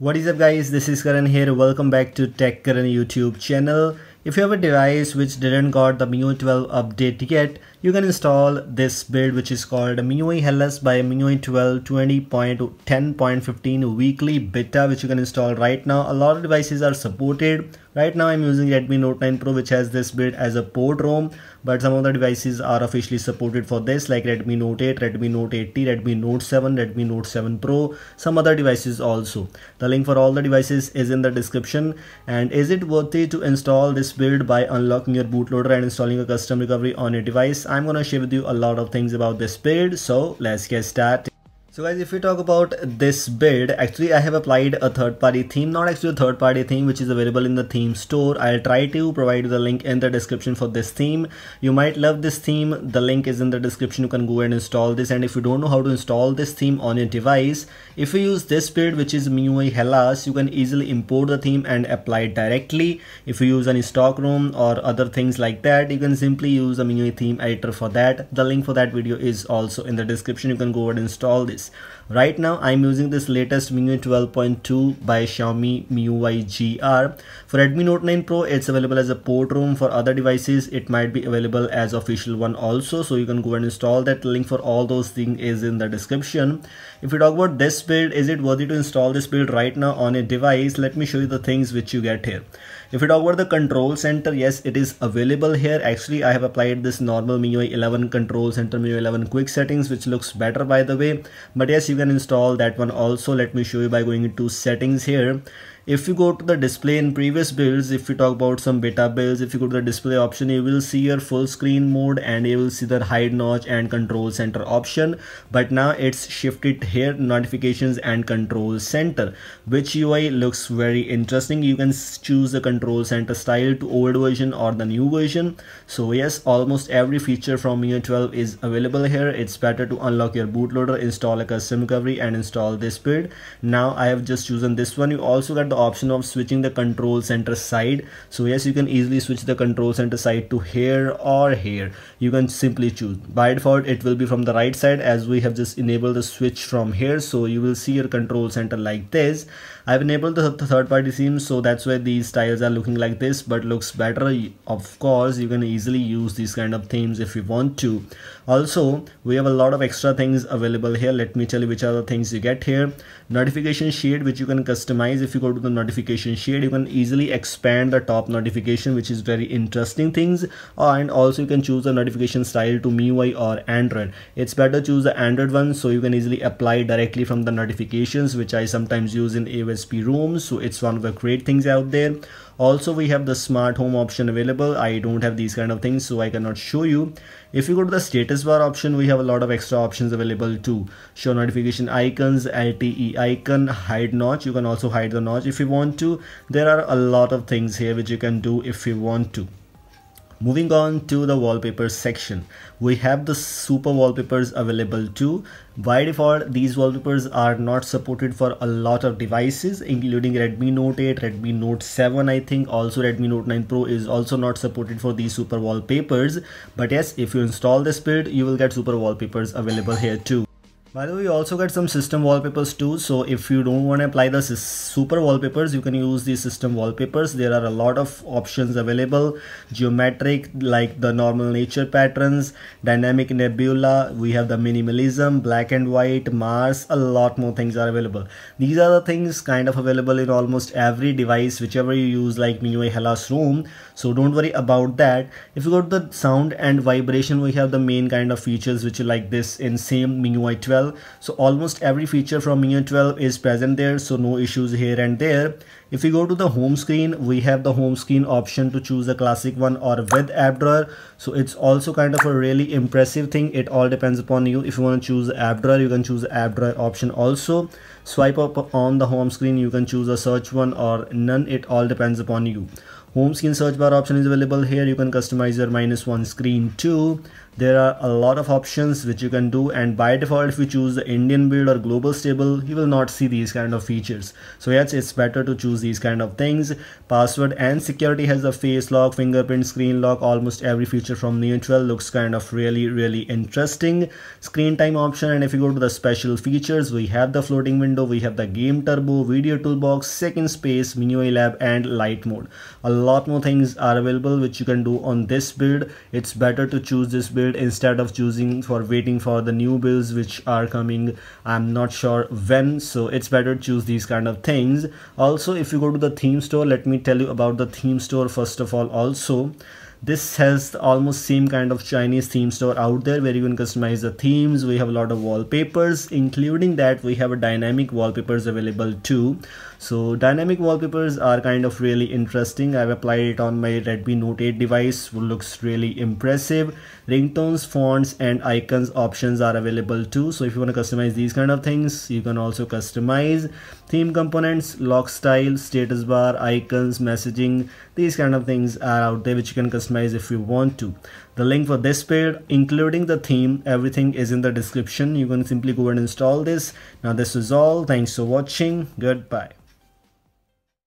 What is up guys, this is Karan here. Welcome back to Tech Karan YouTube channel. If you have a device which didn't got the MIUI 12 update yet, you can install this build which is called MIUI Hellas by MIUI 12 20.10.15 weekly beta which you can install right now. A lot of devices are supported. Right now I'm using Redmi Note 9 Pro which has this build as a port ROM but some of the devices are officially supported for this like Redmi Note 8, Redmi Note 8T, Redmi Note 7, Redmi Note 7 Pro, some other devices also. The link for all the devices is in the description and is it worthy to install this build by unlocking your bootloader and installing a custom recovery on your device? I'm gonna share with you a lot of things about this build so let's get started. So guys, if we talk about this build, actually I have applied a third-party theme, not actually a third-party theme which is available in the theme store. I'll try to provide the link in the description for this theme. You might love this theme. The link is in the description. You can go and install this. And if you don't know how to install this theme on your device, if you use this build which is MIUI Hellas, you can easily import the theme and apply it directly. If you use any stock ROM or other things like that, you can simply use a MIUI theme editor for that. The link for that video is also in the description. You can go and install this right now i'm using this latest MIUI 12.2 by Xiaomi MIUI GR for Redmi Note 9 Pro it's available as a port ROM for other devices it might be available as official one also. So you can go and install that. Link for all those things is in the description. If we talk about this build is it worthy to install this build right now on a device? Let me show you the things which you get here. If we talk about the control center yes it is available here. Actually i have applied this normal MIUI 11 control center MIUI 11 quick settings which looks better by the way but yes you can install that one also. Let me show you by going into settings here if you go to the display in previous builds if you talk about some beta builds if you go to the display option you will see your full screen mode and you will see the hide notch and control center option. But now it's shifted here notifications and control center which UI looks very interesting. You can choose the control center style to old version or the new version. So yes almost every feature from MIUI 12 is available here. It's better to unlock your bootloader install a custom recovery and install this build. Now I have just chosen this one. You also got the option of switching the control center side. So yes you can easily switch the control center side to here or here. You can simply choose. By default it will be from the right side as we have just enabled the switch from here. So you will see your control center like this. I've enabled the, third party theme so that's why these styles are looking like this but looks better. Of course you can easily use these kind of themes if you want to. Also we have a lot of extra things available here. Let me tell you which are the things you get here. Notification shade which you can customize if you go to the notification shade. You can easily expand the top notification which is very interesting things. Uh, and also you can choose the notification style to MIUI or Android. It's better choose the Android one so you can easily apply directly from the notifications which I sometimes use in AOSP ROMs. So it's one of the great things out there also we have the smart home option available. I don't have these kind of things so i cannot show you. If you go to the status bar option we have a lot of extra options available too. Show notification icons lte icon hide notch. You can also hide the notch if you want to. There are a lot of things here which you can do if you want to Moving on to the wallpapers section, we have the super wallpapers available too. By default, these wallpapers are not supported for a lot of devices, including Redmi Note 8, Redmi Note 7, I think also Redmi Note 9 Pro is also not supported for these super wallpapers. But yes, if you install this build, you will get super wallpapers available here too. By the way, you also get some system wallpapers too. So if you don't want to apply the super wallpapers, you can use the system wallpapers. There are a lot of options available. Geometric like the normal nature patterns, dynamic nebula. We have the minimalism, black and white, Mars, a lot more things are available. These are the things kind of available in almost every device, whichever you use like MIUI Hellas ROM. So don't worry about that. If you go to the sound and vibration, we have the main kind of features which are like this in same MIUI 12 12 so almost every feature from MIUI 12 is present there so no issues here and there. If we go to the home screen we have the home screen option to choose a classic one or with app drawer. So it's also kind of a really impressive thing. It all depends upon you. If you want to choose app drawer you can choose the app drawer option also. Swipe up on the home screen you can choose a search one or none. It all depends upon you. Home screen search bar option is available here. You can customize your minus one screen too there are a lot of options which you can do and by default if you choose the Indian build or global stable you will not see these kind of features. So yes it's better to choose these kind of things. Password and security has a face lock fingerprint screen lock almost every feature from neutral looks kind of really really interesting. Screen time option and if you go to the special features we have the floating window we have the game turbo video toolbox second space MIUI lab and light mode. A lot more things are available which you can do on this build. It's better to choose this build instead of choosing for waiting for the new builds which are coming i'm not sure when. So it's better choose these kind of things. Also if you go to the theme store let me tell you about the theme store first of all also this has almost same kind of chinese theme store out there where you can customize the themes. We have a lot of wallpapers. Including that we have a dynamic wallpapers available too. So dynamic wallpapers are kind of really interesting. I've applied it on my redmi note 8 device. Looks really impressive. Ringtones fonts and icons options are available too. So if you want to customize these kind of things you can also customize theme components lock style status bar icons messaging. These kind of things are out there which you can customize if you want to. The link for this page including the theme everything is in the description. You can simply go and install this. Now this is all. Thanks for watching. Goodbye